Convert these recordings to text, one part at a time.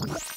you.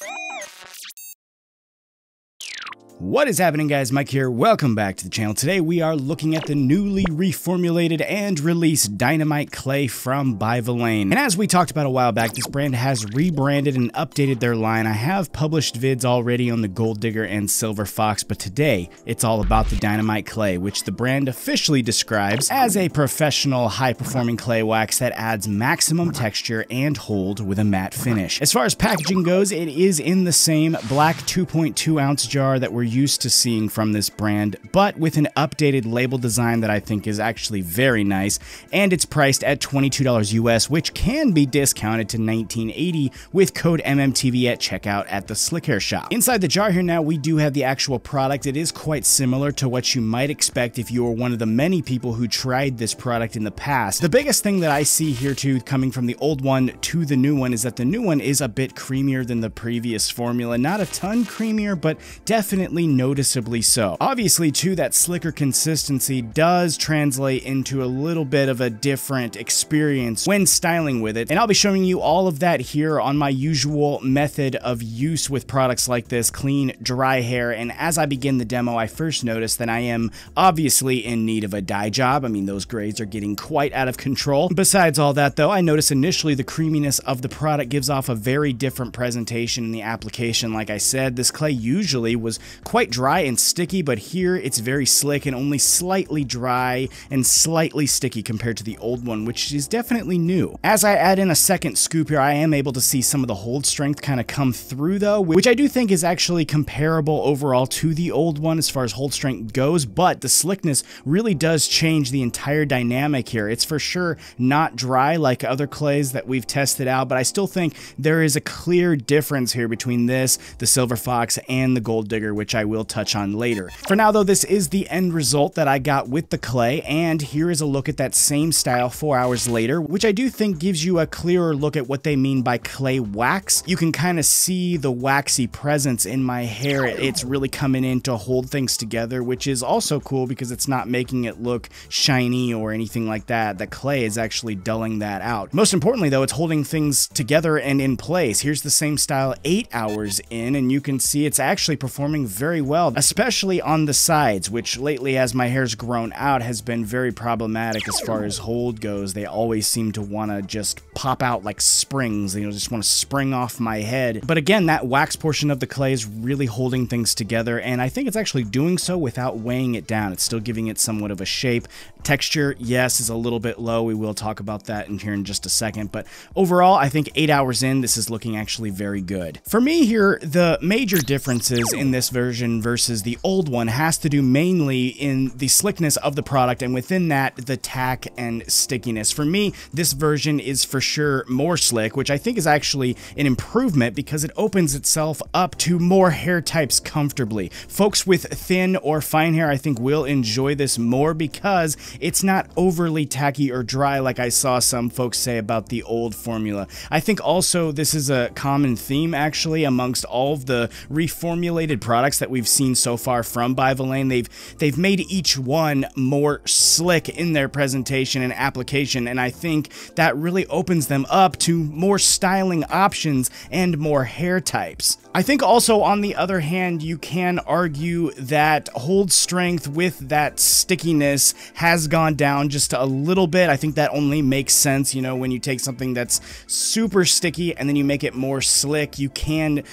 What is happening guys, Mike here, welcome back to the channel. Today we are looking at the newly reformulated and released Dynamite Clay from By Vilain. And as we talked about a while back, this brand has rebranded and updated their line. I have published vids already on the Gold Digger and Silver Fox, but today it's all about the Dynamite Clay, which the brand officially describes as a professional high-performing clay wax that adds maximum texture and hold with a matte finish. As far as packaging goes, it is in the same black 2.2 ounce jar that we're used to seeing from this brand, but with an updated label design that I think is actually very nice, and it's priced at $22 US, which can be discounted to $19.80 with code MMTV at checkout at the Slikhaar shop. Inside the jar here now, we do have the actual product. It is quite similar to what you might expect if you were one of the many people who tried this product in the past. The biggest thing that I see here too, coming from the old one to the new one, is that the new one is a bit creamier than the previous formula. Not a ton creamier, but definitely noticeably so. Obviously, too, that slicker consistency does translate into a little bit of a different experience when styling with it, and I'll be showing you all of that here on my usual method of use with products like this, clean, dry hair, and as I begin the demo, I first notice that I am obviously in need of a dye job. I mean, those grades are getting quite out of control. Besides all that, though, I notice initially the creaminess of the product gives off a very different presentation in the application. Like I said, this clay usually was quite dry and sticky, but here it's very slick and only slightly dry and slightly sticky compared to the old one, which is definitely new. As I add in a second scoop here, I am able to see some of the hold strength kind of come through though, which I do think is actually comparable overall to the old one as far as hold strength goes, but the slickness really does change the entire dynamic here. It's for sure not dry like other clays that we've tested out, but I still think there is a clear difference here between this, the Silver Fox, and the Gold Digger, which I will touch on later. For now though, this is the end result that I got with the clay, and here is a look at that same style four hours later, which I do think gives you a clearer look at what they mean by clay wax. You can kind of see the waxy presence in my hair. It's really coming in to hold things together, which is also cool because it's not making it look shiny or anything like that. The clay is actually dulling that out. Most importantly though, it's holding things together and in place. Here's the same style eight hours in, and you can see it's actually performing very well, especially on the sides, which lately as my hair's grown out has been very problematic as far as hold goes. They always seem to want to just pop out like springs, you know, just want to spring off my head. But again, that wax portion of the clay is really holding things together, and I think it's actually doing so without weighing it down. It's still giving it somewhat of a shape. Texture, yes, is a little bit low. We will talk about that in here in just a second, but overall, I think eight hours in, this is looking actually very good. For me here, the major differences in this version versus the old one has to do mainly in the slickness of the product, and within that, the tack and stickiness. For me, this version is for sure more slick, which I think is actually an improvement because it opens itself up to more hair types comfortably. Folks with thin or fine hair, I think, will enjoy this more because it's not overly tacky or dry like I saw some folks say about the old formula. I think also this is a common theme actually amongst all of the reformulated products that we've seen so far from By Vilain. They've they've made each one more slick in their presentation and application and I think that really opens them up to more styling options and more hair types. I think also on the other hand you can argue that hold strength with that stickiness has gone down just a little bit. I think that only makes sense, you know, when you take something that's super sticky and then you make it more slick, you can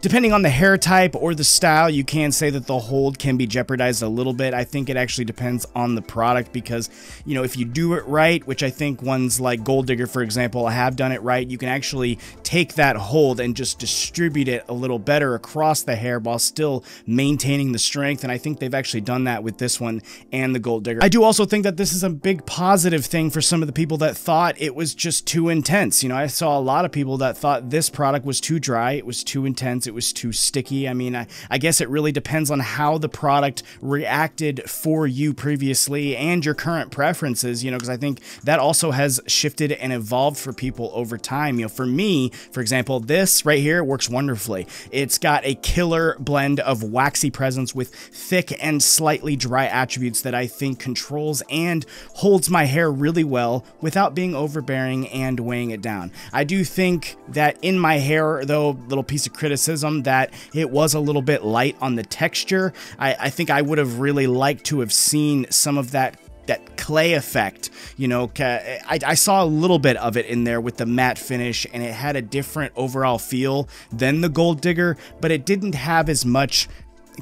depending on the hair type or the style, you can say that the hold can be jeopardized a little bit. I think it actually depends on the product because, you know, if you do it right, which I think ones like Gold Digger, for example, have done it right, you can actually take that hold and just distribute it a little better across the hair while still maintaining the strength. And I think they've actually done that with this one and the Gold Digger. I do also think that this is a big positive thing for some of the people that thought it was just too intense. You know, I saw a lot of people that thought this product was too dry, it was too intense, it was too sticky. I mean, I, I guess it really depends on how the product reacted for you previously and your current preferences, you know, because I think that also has shifted and evolved for people over time. You know, for me, For example, this right here works wonderfully. It's got a killer blend of waxy presence with thick and slightly dry attributes that I think controls and holds my hair really well without being overbearing and weighing it down. I do think that in my hair, though, little piece of criticism that it was a little bit light on the texture. I, I think I would have really liked to have seen some of that that clay effect. You know, I, I, saw a little bit of it in there with the matte finish, and it had a different overall feel than the Gold Digger, but it didn't have as much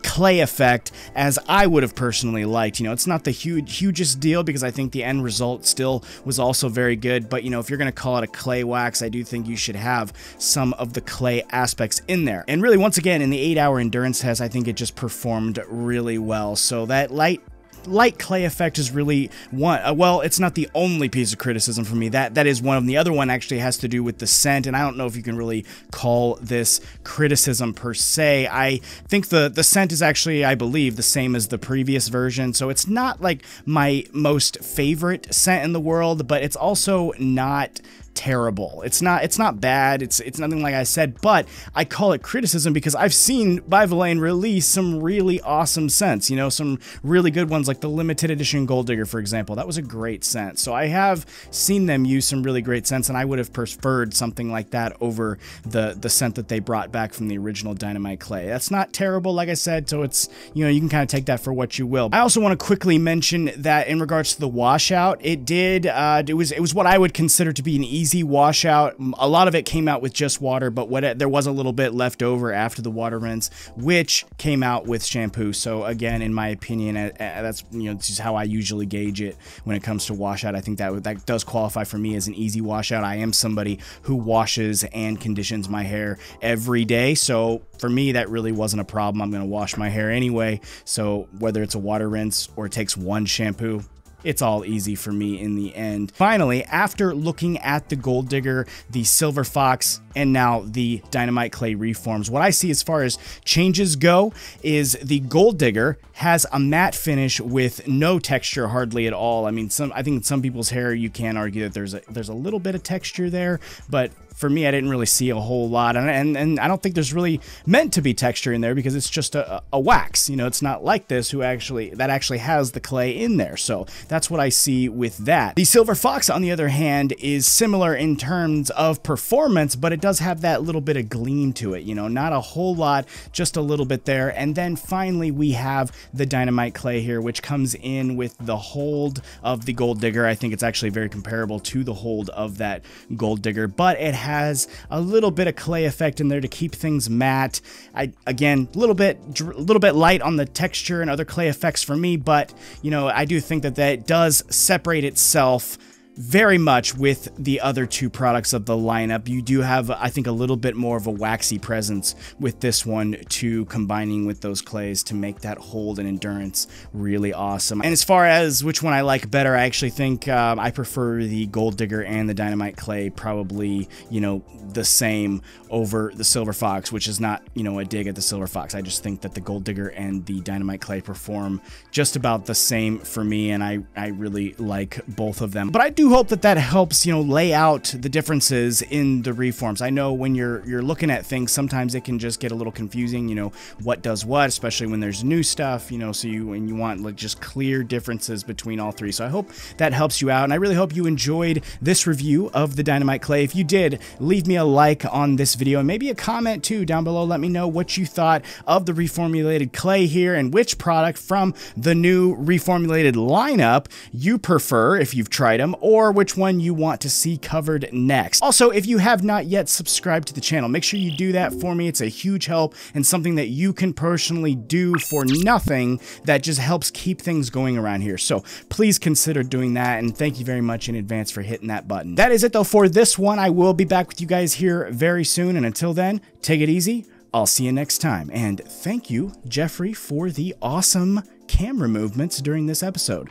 clay effect as I would have personally liked. You know, it's not the huge hugest deal because I think the end result still was also very good. But you know, if you're gonna call it a clay wax, I do think you should have some of the clay aspects in there. And really, once again, in the eight hour endurance test, I think it just performed really well. So that light light clay effect is really one. Uh, well, it's not the only piece of criticism for me. That that is one of them. The other one actually has to do with the scent, and I don't know if you can really call this criticism per se. I think the the scent is actually, I believe, the same as the previous version, so it's not like my most favorite scent in the world, but it's also not terrible. It's not it's not bad. It's it's nothing like I said, but I call it criticism because I've seen By Vilain release some really awesome scents, you know, some really good ones like the limited edition Gold Digger for example. That was a great scent. So I have seen them use some really great scents and I would have preferred something like that over the the scent that they brought back from the original Dynamite Clay. That's not terrible like I said, so it's you know, you can kind of take that for what you will. I also want to quickly mention that in regards to the washout, it did uh it was it was what I would consider to be an easy easy washout. A lot of it came out with just water, but what there was a little bit left over after the water rinse, which came out with shampoo. So again, in my opinion, that's you know just how I usually gauge it when it comes to washout. I think that that does qualify for me as an easy washout. I am somebody who washes and conditions my hair every day, so for me that really wasn't a problem. I'm going to wash my hair anyway, so whether it's a water rinse or it takes one shampoo, it's all easy for me in the end. Finally, after looking at the Gold Digger, the Silver Fox, and now the Dynamite Clay reforms, what I see as far as changes go is the Gold Digger has a matte finish with no texture hardly at all. I mean, some I think some people's hair you can argue that there's a there's a little bit of texture there, but for me, I didn't really see a whole lot, and, and, and I don't think there's really meant to be texture in there because it's just a, a wax. You know, it's not like this who actually that actually has the clay in there. So that's what I see with that. The Silver Fox, on the other hand, is similar in terms of performance, but it does have that little bit of gleam to it. You know, not a whole lot, just a little bit there. And then finally, we have the Dynamite Clay here, which comes in with the hold of the Gold Digger. I think it's actually very comparable to the hold of that Gold Digger, but it has a little bit of clay effect in there to keep things matte. I again, a little bit little bit light on the texture and other clay effects for me, but you know, I do think that that does separate itself very much with the other two products of the lineup. You do have, I think, a little bit more of a waxy presence with this one to combining with those clays to make that hold and endurance really awesome. And as far as which one I like better, I actually think um, I prefer the Gold Digger and the Dynamite Clay probably, you know, the same over the Silver Fox, which is not, you know, a dig at the Silver Fox. I just think that the Gold Digger and the Dynamite Clay perform just about the same for me, and I, I really like both of them. But I hope that that helps, you know, lay out the differences in the reforms. I know when you're you're looking at things, sometimes it can just get a little confusing, you know, what does what, especially when there's new stuff, you know, so you and you want like just clear differences between all three. So I hope that helps you out, and I really hope you enjoyed this review of the Dynamite Clay. If you did, leave me a like on this video and maybe a comment too down below. Let me know what you thought of the reformulated clay here and which product from the new reformulated lineup you prefer if you've tried them or or which one you want to see covered next. Also, if you have not yet subscribed to the channel, make sure you do that for me. It's a huge help and something that you can personally do for nothing that just helps keep things going around here. So please consider doing that and thank you very much in advance for hitting that button. That is it though for this one. I will be back with you guys here very soon and until then, take it easy. I'll see you next time. And thank you, Jeffrey, for the awesome camera movements during this episode.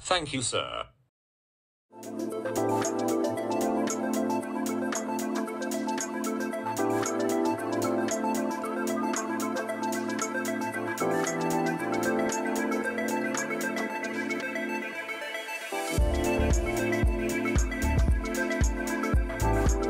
Thank you, sir. Thank you.